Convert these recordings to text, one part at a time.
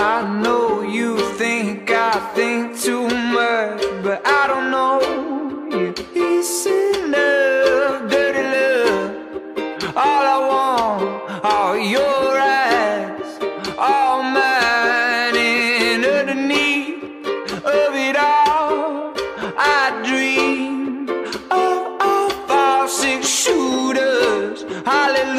I know you think I think too much, but I don't know you. Dirty love. All I want are your eyes, all mine, and underneath of it all, I dream of our six shooters. Hallelujah.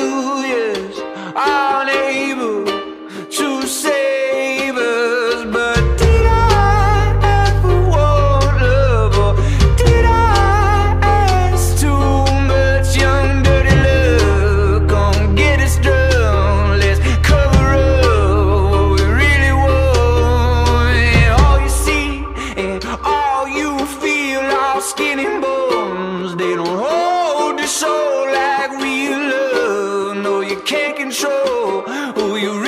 can't control who you